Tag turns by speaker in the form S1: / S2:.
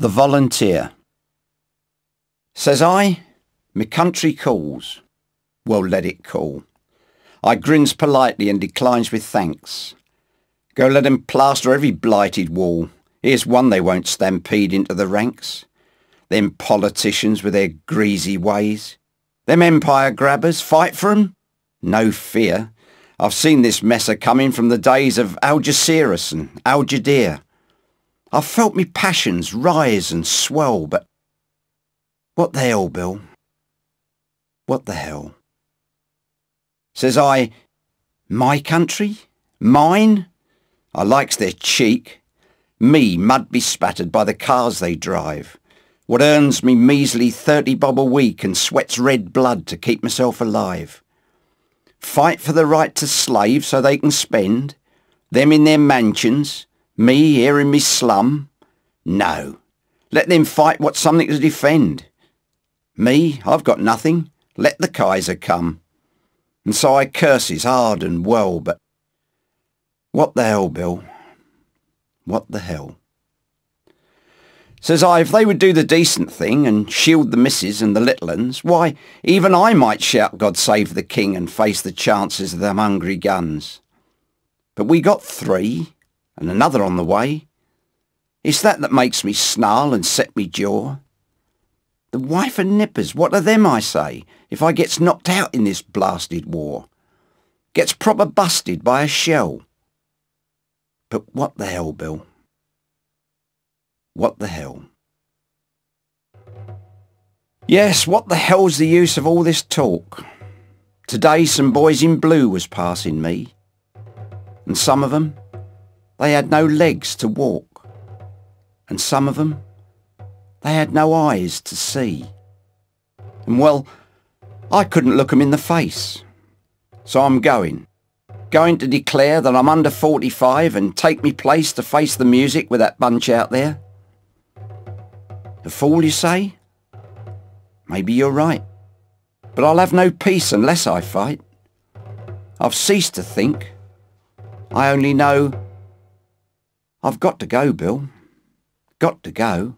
S1: The Volunteer Says I, me country calls. Well, let it call. I grins politely and declines with thanks. Go let 'em plaster every blighted wall. Here's one they won't stampede into the ranks. Them politicians with their greasy ways. Them empire grabbers, fight for 'em? No fear. I've seen this mess a coming from the days of Algeciras and Agadir. I've felt me passions rise and swell, but what the hell, Bill? What the hell? Says I, my country? Mine? I likes their cheek. Me mud bespattered by the cars they drive. What earns me measly thirty bob a week and sweats red blood to keep myself alive. Fight for the right to slave so they can spend. Them in their mansions, me here in me slum? No. Let them fight what's something to defend. Me, I've got nothing. Let the Kaiser come. And so I curses hard and well, but what the hell, Bill? What the hell? Says I, if they would do the decent thing and shield the missus and the little uns, why, even I might shout God save the king and face the chances of them hungry guns. But we got three, and another on the way. It's that that makes me snarl and set me jaw. The wife and nippers, what are them, I say, if I gets knocked out in this blasted war? Gets proper busted by a shell. But what the hell, Bill? What the hell? Yes, what the hell's the use of all this talk? Today some boys in blue was passing me, and some of them they had no legs to walk, and some of them, they had no eyes to see. And well, I couldn't look 'em in the face. So I'm going. Going to declare that I'm under 45 and take me place to face the music with that bunch out there. A fool, you say? Maybe you're right. But I'll have no peace unless I fight. I've ceased to think. I only know I've got to go, Bill. Got to go.